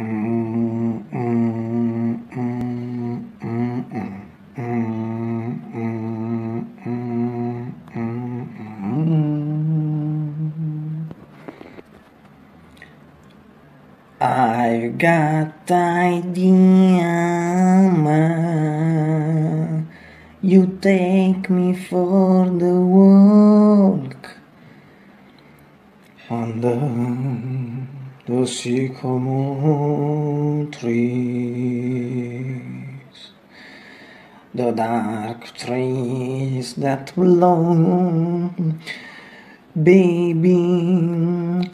I've got the idea, man. You take me for andando the como trees the dark trees that belong baby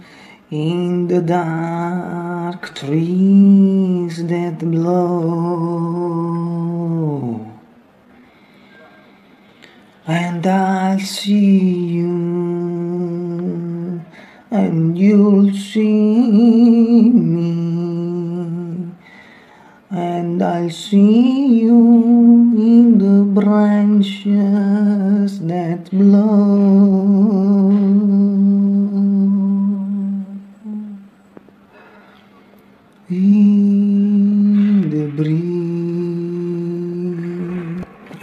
in the dark trees that blow. And I see and you'll see me and I'll see you in the branches that blow in the breeze.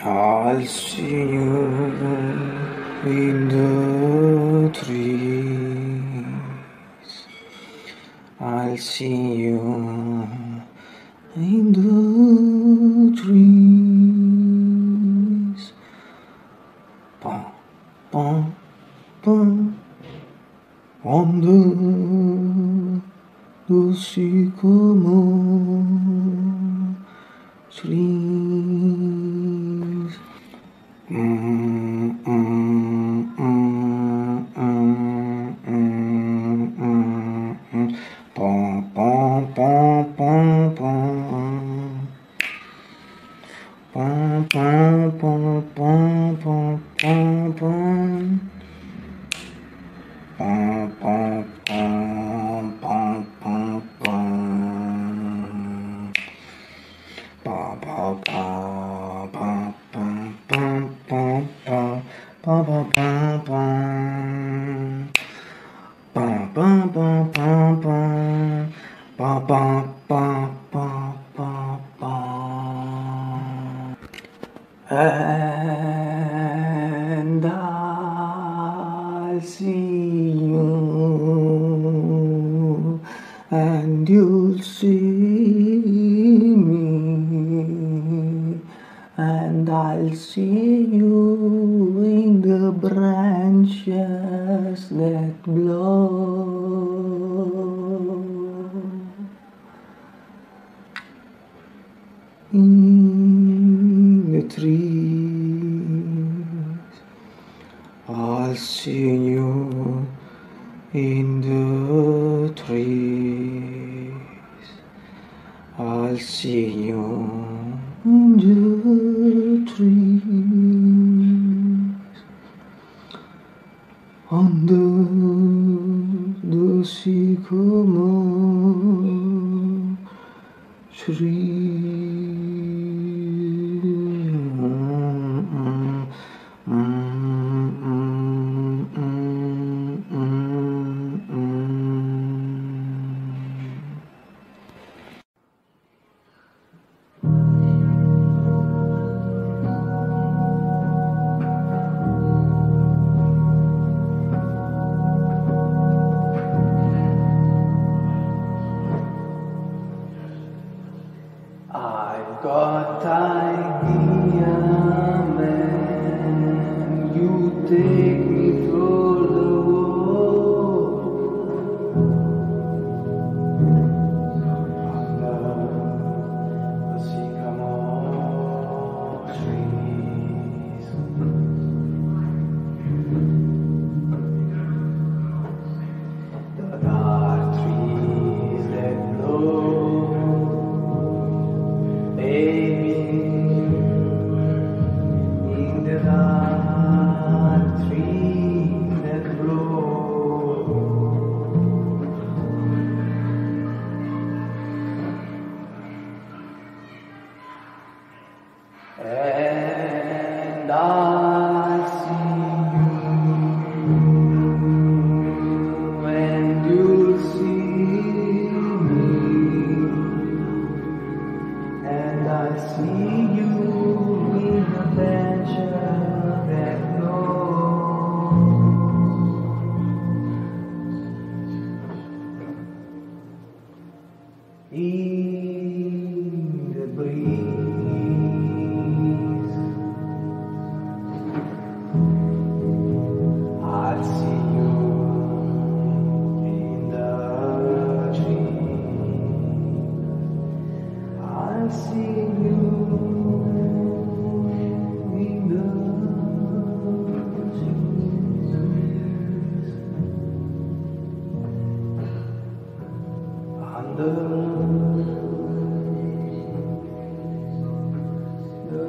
I'll see you in the trees. Sion in the trees. Pom, pom, pom. onde do sycamore tree. Branches that blow. in the trees. I'll see অন্ধ দোষী ঘুম Shri and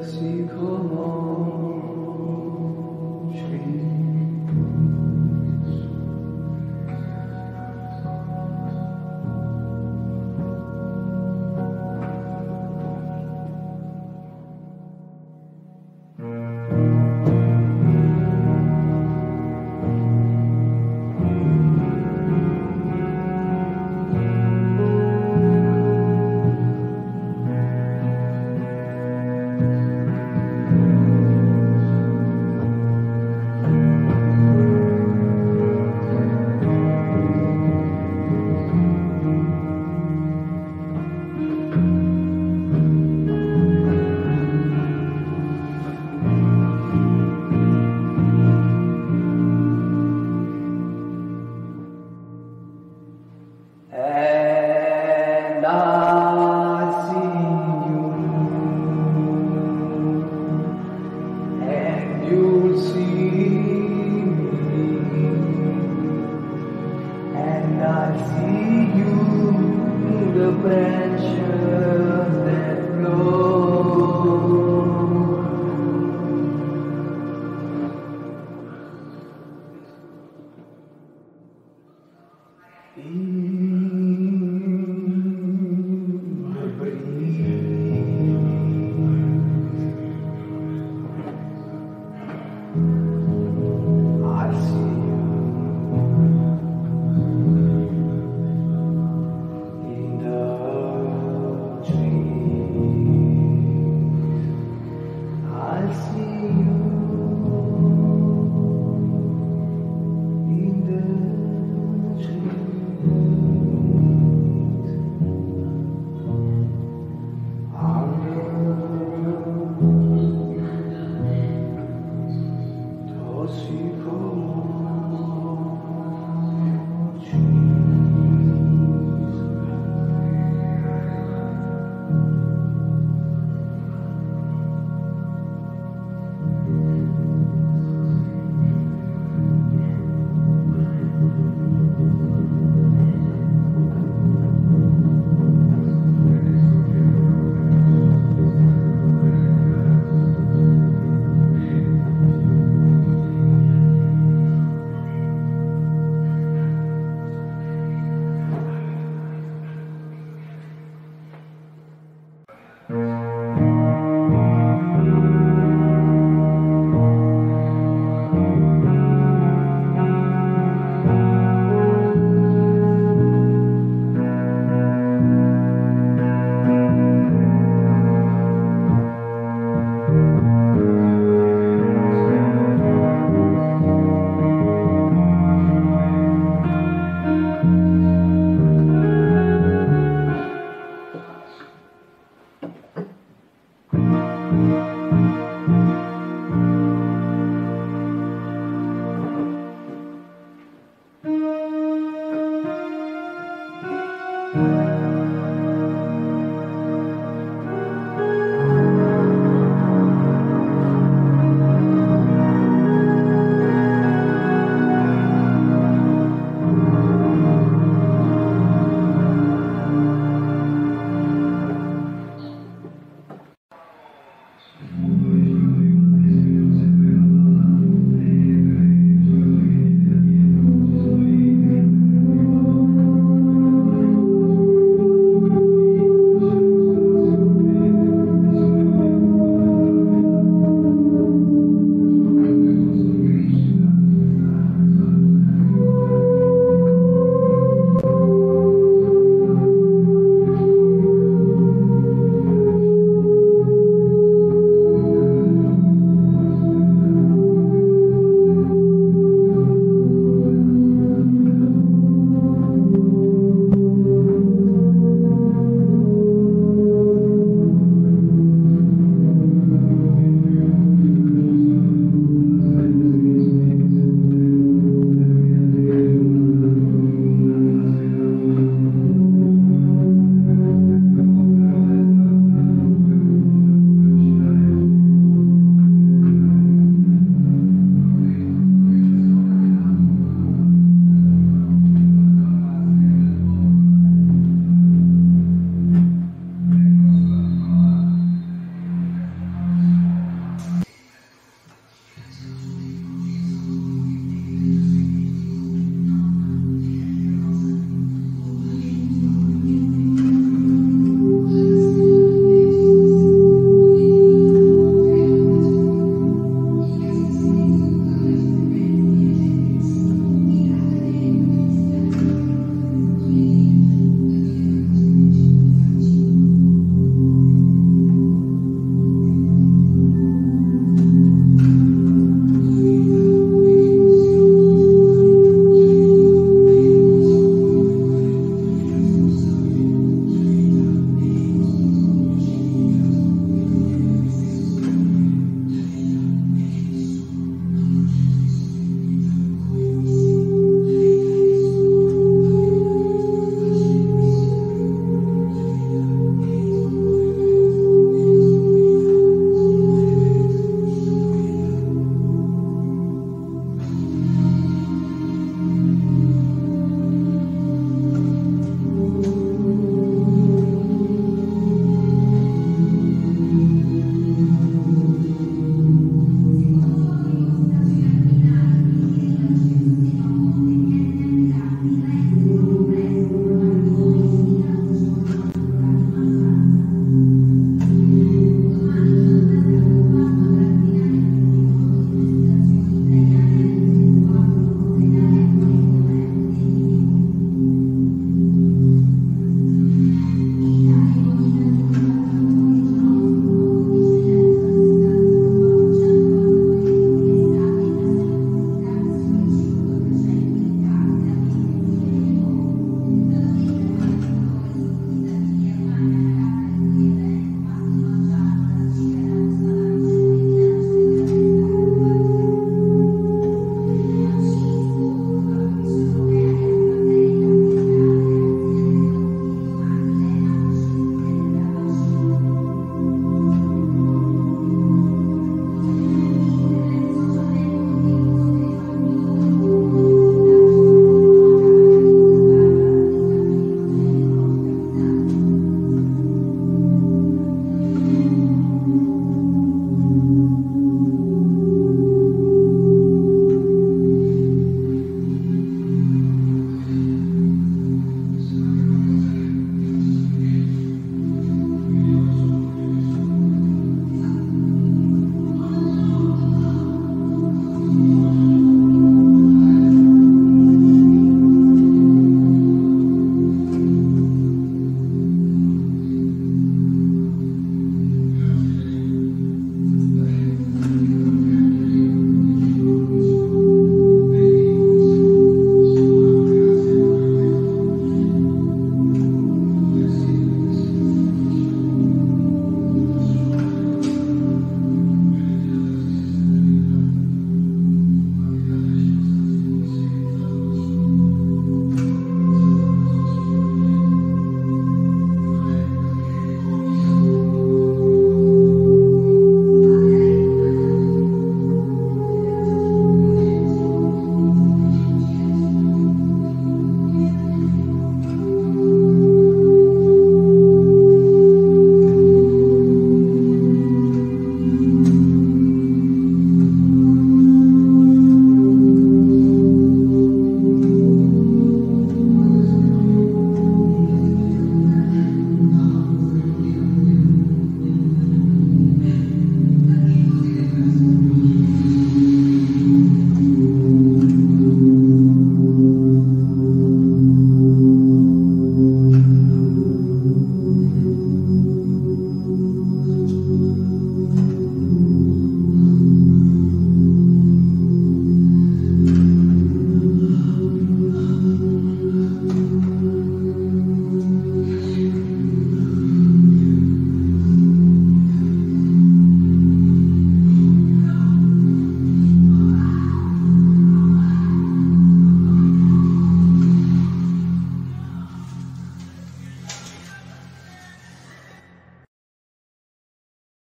the sycamore Thank